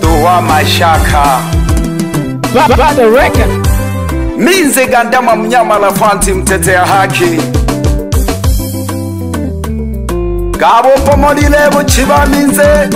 towa mashaka minze gandama mnyamala fanti mtetea haki gabo pomolilevo chiva minze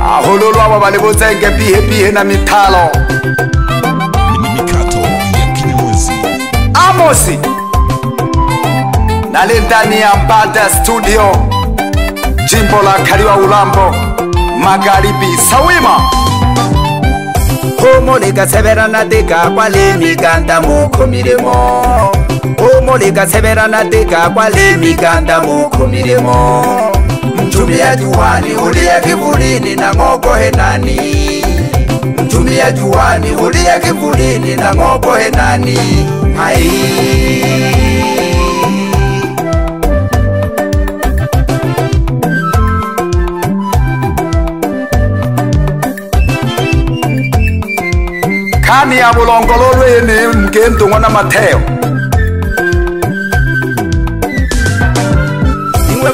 aholulwava valivozenge bihebihe na mitalo amosi nali ndani ya Mbada Studio, jimbo la Kaliwa Ulambo Magharibi Sawima Homo ligaseberana miganda muko mirimo Homo ligaseberana miganda muko mirimo Mchumi ya juwani ulia kivulini na ng'oko henani Mchumi ya juwani ulia kivulini na ng'oko henani Hai nhani ya vulongololweni mkendungo na matheo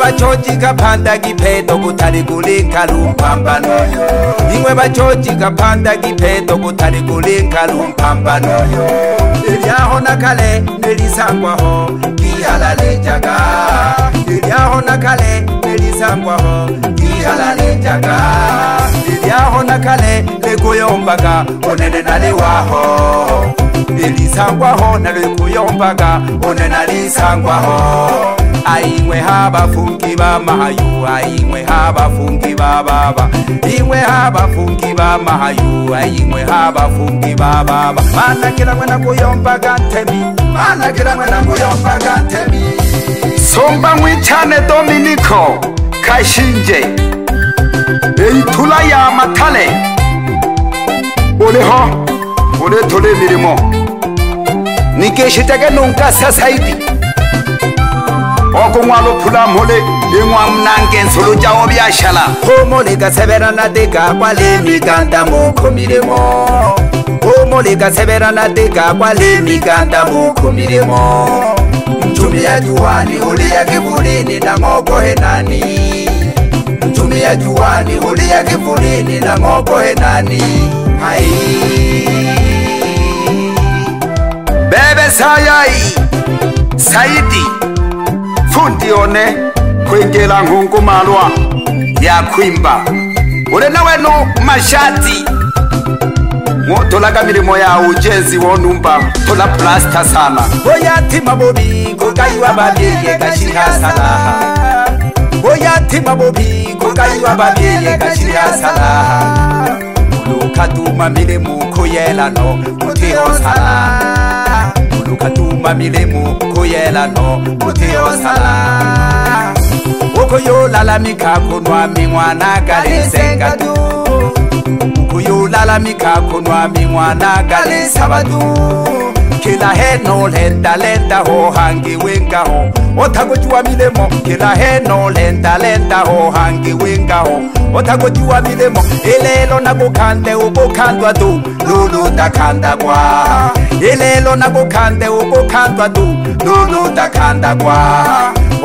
vachochikaphanda kipheto kuthali kulinkhalumphambano yingwe vachochikaphanda kipheto kuthali kulinkhalumphambano yo iliaho na khale nelisangwaho kihalalenjaka iliaho na khale nelisangwaho kihalalenjaka ekuyombaga unene naliwaho elisangwaho nalwekuyombaga unene alisangwaho aimwe habafungi ba mahayu aimwe habafungi ba baba imwe habafungi ba mahayu aimwe habafungi ba baba managira mwena kuyombaga ntemi managira mwena kuyombaga ntemi somba mwicane dominico kashinje eitula ya matale o le hɔ o le tole mirimɔ nikesitɛkɛ nonka sasaidi ɔko ŋwalo phula mole lengwam nankɛnsolo jawo bi asala komo le ka sɛbɛrana de ka kwa lemi kanda moko mirimɔ komo le ka sɛbɛrana de ka kwa lemi kanda moko mirimɔ ntumiya juwani o le yake bulini na ŋɔkɔ he nani ntumiya juwani o le yake bulini na ŋɔkɔ he nani. Ntumia, juwani, bebe sayayi sayidi fundi one khwengela ngunkumalwa yakhwimba ulena wenu mashati ngotola kamilimo ya ujezi wonumba tola plasta sana oyathi mabobi kokayiwa babeye kashingasalaha oyathi mabobi kokayiwa babeye kashingasalaha kaduma milimo kuyelano kutiosala ulu kaduma milimo kuyelano kutiosala ukuyulala mikakunwami mwana galisengadu ukuyulala mikakunwami mwana galisabadu ke la he no lenda lenda ho hangi winga ho o tha go tšwa mile mo ke la he no lenda lenda ho hangi winga ho o tha go tšwa mile mo elelo na go khande o go khandwa tu lulu ta khanda kwa elelo na go khande o go khandwa tu lulu ta khanda kwa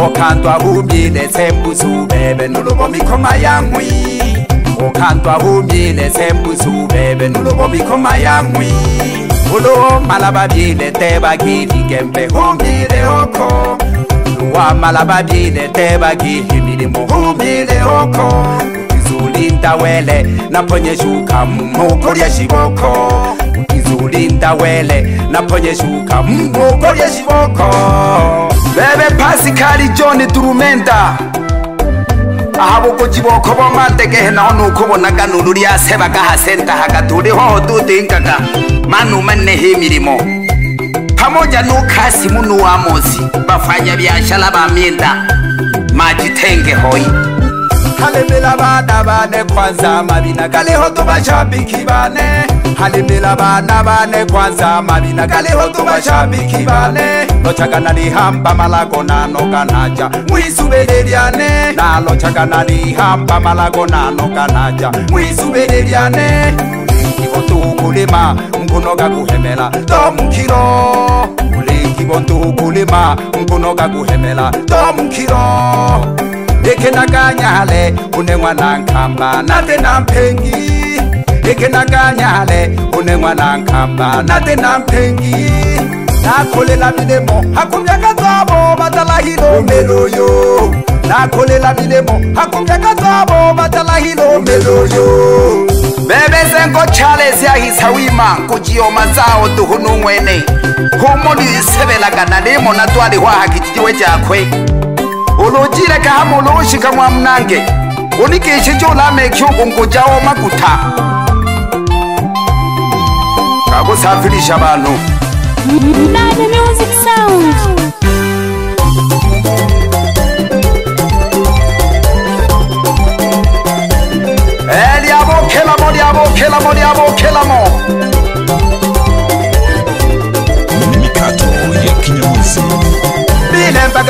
o khandwa u mile tsembu su bebe no lo mi khoma yangwi o khandwa u mile tsembu su bebe no lo mi khoma yangwi Olo malababile tebagi digembe humbile hoko Nuwa malababile tebagi himilimu humbile oko Kizulinda wele naponyeshuka mmukorya shiboko Kizulinda wele naponyeshuka mmukorya shiboko Bebe Pasikali John Turumenda ahabo kuchiboko bomate ke na onu kubona kanunu ria seba ka hasenta haka tuli ho tu tinkaka manu manne he milimo pamoja no kasi munu wa mozi bafanya biashara ba mienda maji tenge hoi halembela bana bane kwanza mabina kalehoto bashabiki bane halembela bana bane kwanza mabina kalehoto bashabiki bane lochakana lihamba malago nanokanaja mwisubeleliane na lochakana lihamba malago nanokanaja mwisubeleliane ikotukulima nkunoga kuhemela tomukilo ulikibotukulima nkunoga kuhemela tomukilo ekenakanyale unengwanankamba nate nampengi ekenakanyale unengwanankamba nate nampengi nakholela milemo hakumyaka zabo batalahilo meloyo nakholela milemo hakumyaka zabo batalahilo meloyo bebezengo charles yahisa wima kujioma zao duhunungwene humuli isebelaga nalimo natwali hwahakitiliwe jakhwe olojireka hamwe oloshika mwa mnange onikeshe cholamekhe okongo jawo makuta kakusafirisha vanhu Nani Music Sound. Eliabo, Kelamo, Diabo, Kelamo, Diabo, Kelamo.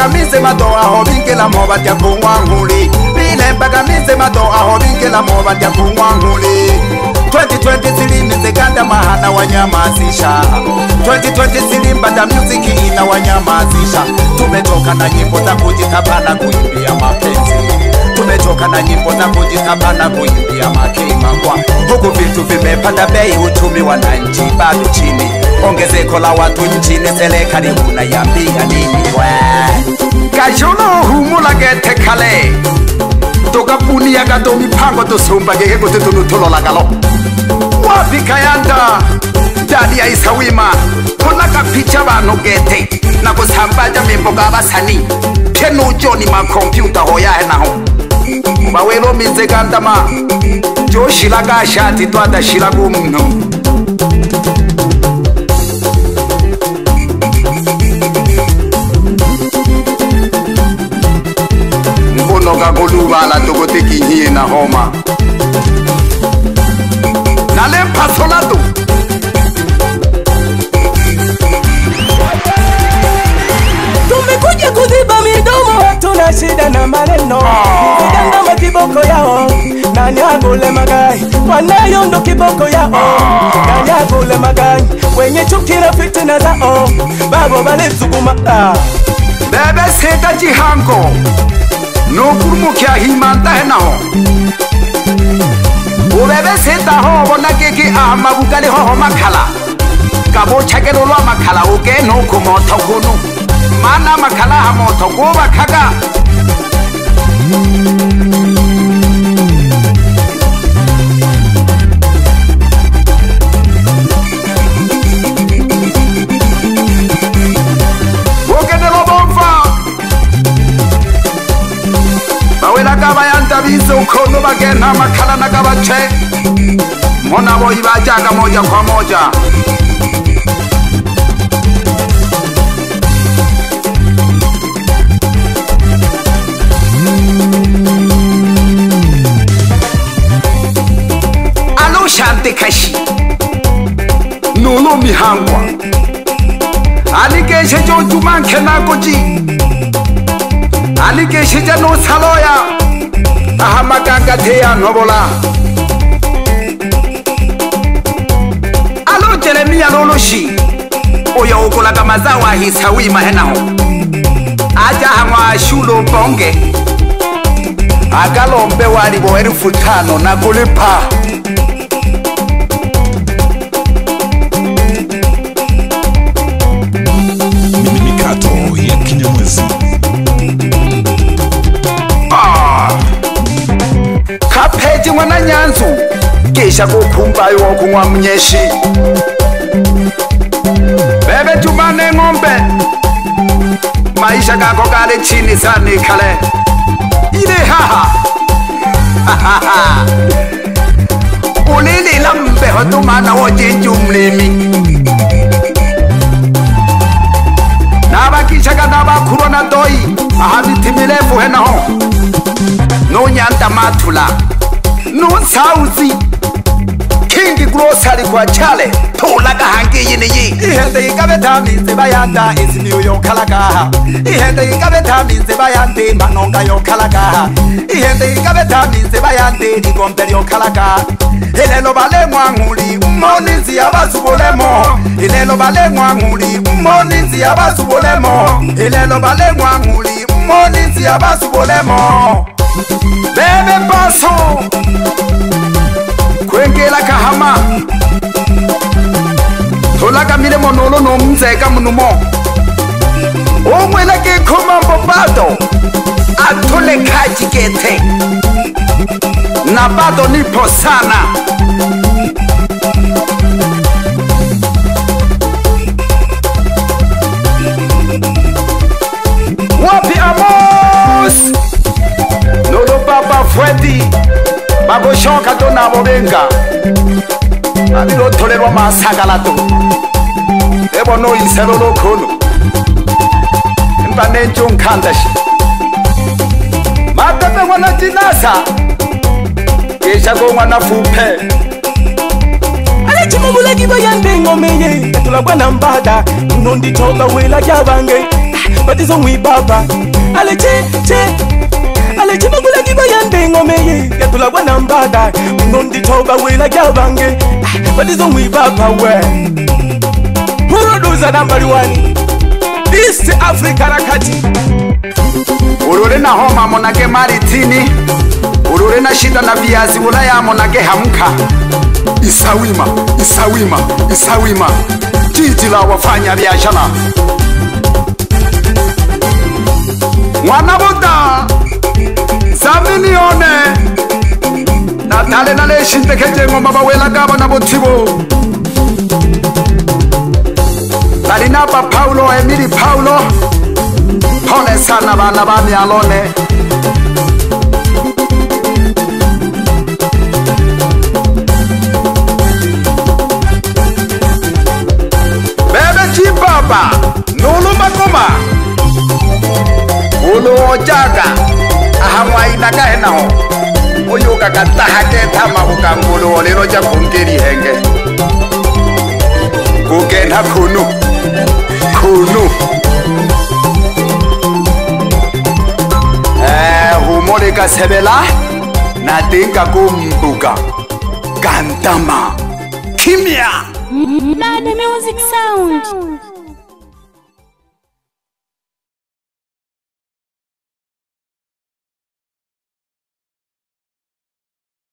mpagamise mato aho la mo batya kungwa nkuli bile mpagamise mato aho la mo batya kungwa nkuli 2023 silimi mahana wanyamazisha 2020 silimba za muziki ina wanyamazisha tumetoka na nyimbo za kujitabana kuimbia mapenzi kana nyimbo dzangu dzikabana kuimbia makeimangwa huku vitu vimepanda bei hutumiwa na nchi bado chini ongezeko la watu nchini serikali unayambia nini we kajolo humula gete kale tukapuniyaka to mipango tosumbakekekuti tunutololakalo wabikayanda dadi ya isawima kunaka picha vanhu gete na kusambaja mimbo ka vasani thenujoni makompyuta hoyahenaho ba welombinze kantama tioshila kasha ati twadashila kumno mbonoka koluvala tokotekinyie na homa nale mphaso la tuku shida na maneno ikangama kiboko yao nani agule magai wanayondo kiboko yao nani agule magai wenye chukira fitina zao babo balisukuma bebe seta jihango nukurumukyahimantahenaho ubebe seta hobonakeke amabukalehoho makhala kabochakelo lwa makhala ukenokumotha kunu okay, no, mana makhala ha motho ko ba khaka kgono ba kena makhalana ka batšhe mo naboi ba jaaka moja kgwa moja kashi ha mihangwa ali ke sheje otuma nke na-agọji nakoji ali ke sheje n'ụsalọ ya aha maka ngate ya nọbụla alo jeremiya n'oloshi oya ogolaga mazao ahisawi mahenaho aja hanwa shulo bonge agalombe walibo elfu nọ na gulipa yakinyamwezi ah! khapheti n'wana nyandzu kixa ku khumbayi wa kun'wa munyexi veve tumane ngombe maixakako ka ri chinisani khale yile haha ulililambeho tumana wo cincu mlimi bakhulwana doyi ahabithimilefuhenaho no nyanta mathula no sauzi king grosary kwa chale thulakahangi yini yi ihende yikavethamize bayanda isiniyo yokhalakaha ihende yikavethamize bayande manonga yokhalakaha ihende yikavethamize bayande ikombelo yokhalakaha ile loba le ngwanguli mmoninzi abazubolemo ile loba le ngwanguli mmoninzi abazubolemo ile loba le ngwanguli mmoninzi abazubolemo bebe mposo kwengela kahama tholakamile monolo nomnzeka munumo umwela ke khoma mpopato athole khaji kethe na bado nipo sana. Wapi Amos? Nodo Papa fredi. Babo Shoka to na bobenga Abiro tolerwa masagalato Ebo no insero lokono Mba nenjo nkandashi Matebe wana jinasa ke jako ngwana fuphe aletse mo boleki ba yandeng omeye etola kwanambata nong ditlhoka wela ke abange batisongwe baba aletse tse aletse mo boleki ba yandeng omeye etola kwanambata nong ditlhoka wela ke abange batisongwe baba we produce number one east africa rakati olole naho mamonake maritini urure na shida na viazi unayamonage hamka isawima isawima isawima jiji la wafanya biashara mwanabuta zaminione natale naleshintekejengoma bawelagaba na botibo balinaba paulo emili paulo pole sana bana myalone sebela na teng ka ko kantama kimya Mlade Music Sound.